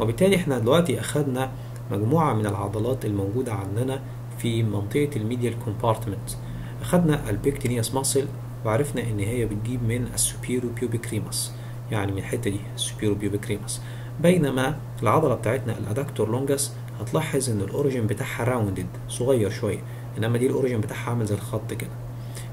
وبالتالي إحنا دلوقتي اخدنا مجموعة من العضلات الموجودة عندنا في منطقة ال medial compartment. اخدنا ال pectineus muscle وعرفنا إن هي بتجيب من ال superior pubic ramus يعني من الحتة دي ال superior pubic ramus بينما العضلة بتاعتنا ال adductor longus هتلاحظ إن ال origin بتاعها rounded صغير شوية إنما دي ال origin بتاعها عامل زي الخط كده.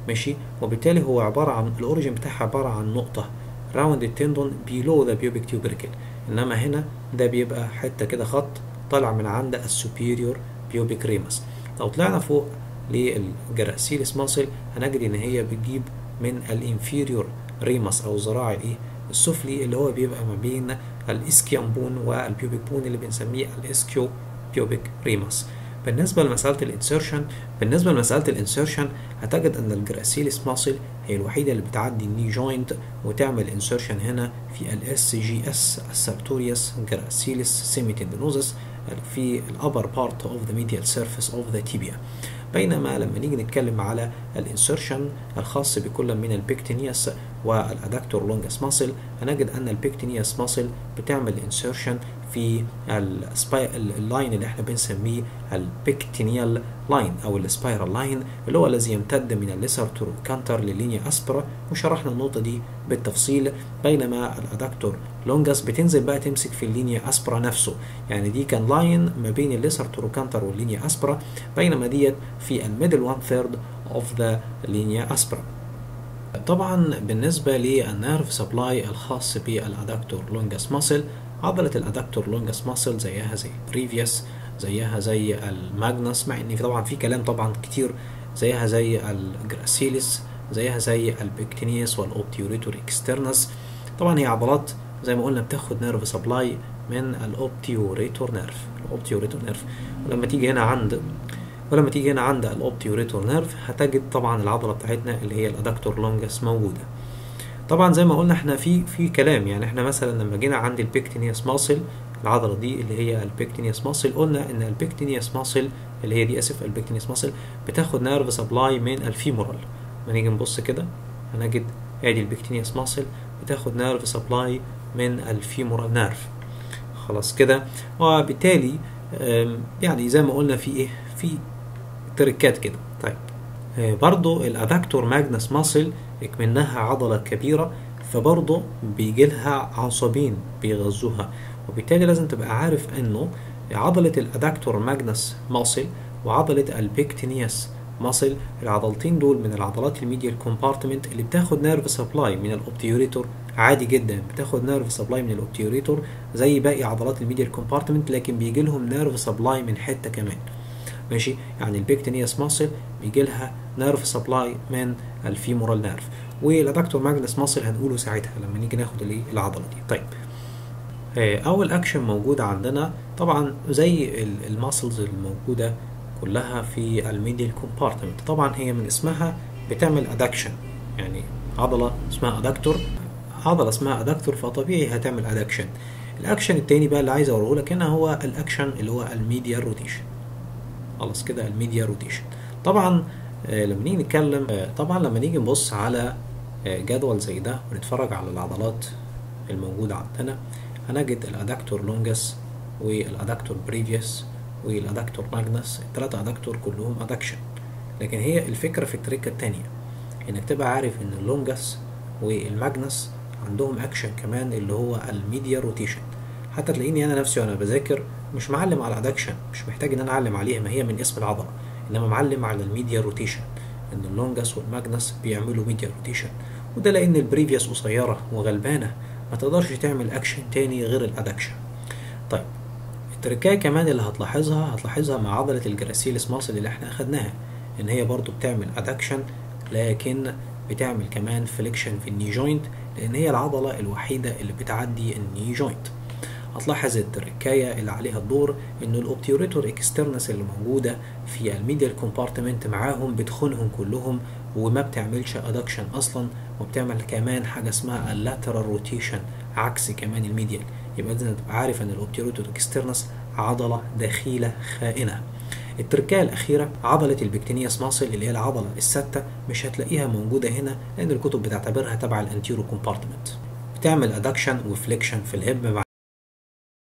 ماشي؟ وبالتالي هو عبارة عن ال origin بتاعها عبارة عن نقطة. round tendon below the pubic tubercle إنما هنا ده بيبقى حتة كده خط طالع من عند ال superior pubic ramus لو طلعنا فوق لل gracilis muscle هنجد إن هي بتجيب من ال inferior ramus أو الذراع الايه السفلي اللي هو بيبقى ما بين ال ischium bone وال pubic bone اللي بنسميه ال ischiopubic ramus بالنسبة لمسألة ال insertion بالنسبة لمسألة ال insertion هتجد أن ال gracilis muscle هي الوحيدة اللي بتعدي ال knee joint وتعمل insertion هنا في ال SGS ال sartorius gracilis semitendinosus في ال upper part of the medial surface of the tibia بينما لما نيجي نتكلم على ال insertion الخاص بكل من ال pectineus وال adductor longus muscle هنجد أن ال pectineus muscle بتعمل insertion في ال line اللي إحنا بنسميه ال pectineal line أو ال spiral line اللي هو الذي يمتد من ال lesser trochanter لل linea aspera وشرحنا النقطة دي بالتفصيل. بينما ال adductor longus بتنزل بقى تمسك في ال linea aspera نفسه. يعني دي كان line ما بين ال lesser trochanter وال linea aspera بينما ديت في ال middle 1 third of the linea aspera طبعا بالنسبة لل nerve supply الخاص بال adductor longus muscle عضلة ال adductor longus muscle زيها زي ال brevis زيها زي ال magnus مع ان طبعا في كلام طبعا كتير زيها زي ال gracilis زيها زي ال pectineus وال obturator externus طبعا هي عضلات زي ما قلنا بتاخد nerve supply من ال obturator nerve ال obturator nerve. ولما تيجي هنا عند ولما تيجي هنا عند ال obturator nerve هتجد طبعا العضلة بتاعتنا اللي هي ال adductor longus موجودة. طبعا زي ما قلنا إحنا في في كلام يعني إحنا مثلا لما جينا عند ال pectineus muscle العضلة دي اللي هي ال pectineus muscle قلنا إن ال pectineus muscle اللي هي دي آسف ال pectineus muscle بتاخد nerve supply من ال femoral لما نيجي نبص كده هنجد آدي ال pectineus muscle بتاخد nerve supply من ال femoral nerve خلاص كده. وبالتالي يعني زي ما قلنا في إيه؟ في تركات كده. طيب. برضو ال adductor magnus muscle اكمنها عضلة كبيرة فبرضه بيجي لها عصبين بيغذوها وبالتالي لازم تبقى عارف إنه عضلة ال adductor magnus muscle وعضلة ال pectineus muscle العضلتين دول من العضلات ال medial compartment اللي بتاخد nerve supply من ال obturator. عادي جدا بتاخد nerve supply من ال obturator زي باقي عضلات ال medial compartment لكن بيجي لهم nerve supply من حتة كمان. ماشي؟ يعني ال pectineus muscle بيجي لها nerve supply من ال femoral nerve وال adductor magnus muscle هنقوله ساعتها لما نيجي ناخد العضلة دي. طيب. أول اكشن موجود عندنا طبعا زي ال muscles الموجودة كلها في ال medial compartment طبعا هي من اسمها بتعمل adduction يعني عضلة اسمها adductor عضلة اسمها adductor فطبيعي هتعمل adduction الاكشن التاني بقى اللي عايز اوريه لك هنا هو الاكشن اللي هو ال medial rotation خلاص كده ال medial rotation. طبعا آه لما نيجي نتكلم آه طبعا لما نيجي نبص على آه جدول زي ده ونتفرج على العضلات الموجودة عندنا هنجد ال adductor longus وال adductor brevis وال adductor magnus التلاتة adductor كلهم adduction لكن هي الفكرة في التركة التانية إنك تبقى عارف إن ال longus وال magnus عندهم اكشن كمان اللي هو ال medial rotation. حتى تلاقيني أنا نفسي وأنا بذاكر مش معلم على ال adduction مش محتاج إن أنا أعلم عليها ما هي من اسم العضلة إنما معلم على ال medial rotation إن ال longus وال magnus بيعملوا medial rotation وده لأن ال brevis قصيرة وغلبانة ما تقدرش تعمل اكشن تاني غير ال adduction طيب التركاية كمان اللي هتلاحظها هتلاحظها مع عضلة ال gracilis muscle اللي إحنا أخدناها إن هي برضو بتعمل adduction لكن بتعمل كمان flexion في ال knee joint لأن هي العضلة الوحيدة اللي بتعدي ال knee joint هتلاحظ التركاية اللي عليها الدور إنه ال obturator externus اللي موجودة في ال medial compartment معاهم بتخونهم كلهم وما بتعملش adduction أصلا وبتعمل كمان حاجة اسمها ال lateral rotation عكس كمان ال medial. يبقى لازم تبقى عارف إن ال obturator externus عضلة دخيلة خائنة. التركاية الأخيرة عضلة ال pectineus muscle اللي هي العضلة الستة مش هتلاقيها موجودة هنا لأن الكتب بتعتبرها تبع ال anterior compartment بتعمل adduction و flexion في ال hip مع